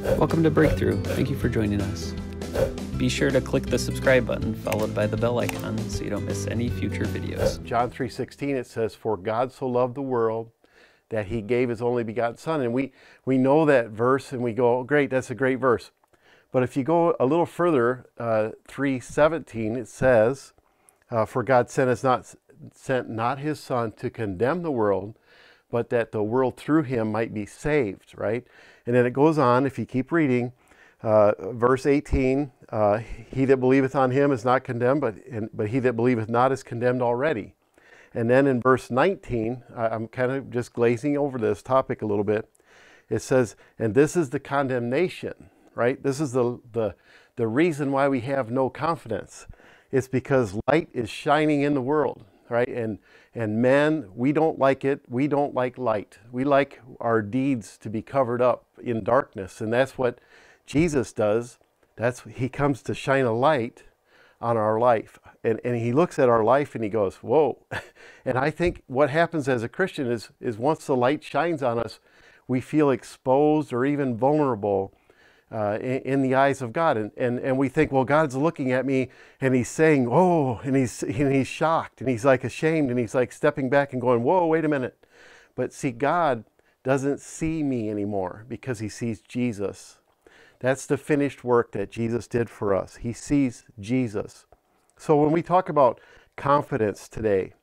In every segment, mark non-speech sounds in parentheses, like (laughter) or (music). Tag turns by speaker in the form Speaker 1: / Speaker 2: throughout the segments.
Speaker 1: Welcome to Breakthrough. Thank you for joining us. Be sure to click the subscribe button followed by the bell icon so you don't miss any future videos.
Speaker 2: John 3:16 it says for God so loved the world that he gave his only begotten son and we we know that verse and we go oh, great that's a great verse. But if you go a little further uh, 3:17 it says uh, for God sent us not sent not his son to condemn the world but that the world through him might be saved, right? And then it goes on, if you keep reading, uh, verse 18, uh, he that believeth on him is not condemned, but, and, but he that believeth not is condemned already. And then in verse 19, I'm kind of just glazing over this topic a little bit. It says, and this is the condemnation, right? This is the, the, the reason why we have no confidence. It's because light is shining in the world right? And, and men, we don't like it. We don't like light. We like our deeds to be covered up in darkness. And that's what Jesus does. That's, he comes to shine a light on our life. And, and he looks at our life and he goes, whoa. (laughs) And I think what happens as a Christian is, is once the light shines on us, we feel exposed or even vulnerable uh, in, in, the eyes of God. And, and, and we think, well, God's looking at me and he's saying, oh, and he's, and he's shocked and he's like ashamed and he's like stepping back and going, whoa, wait a minute. But see, God doesn't see me anymore because he sees Jesus. That's the finished work that Jesus did for us. He sees Jesus. So when we talk about confidence today,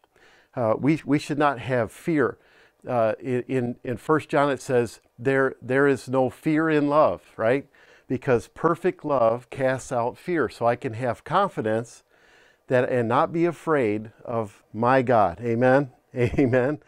Speaker 2: uh, we, we should not have fear. Uh, in, in 1 John it says, there, there is no fear in love, right? because perfect love casts out fear. So I can have confidence that and not be afraid of my God. Amen. (laughs) Amen.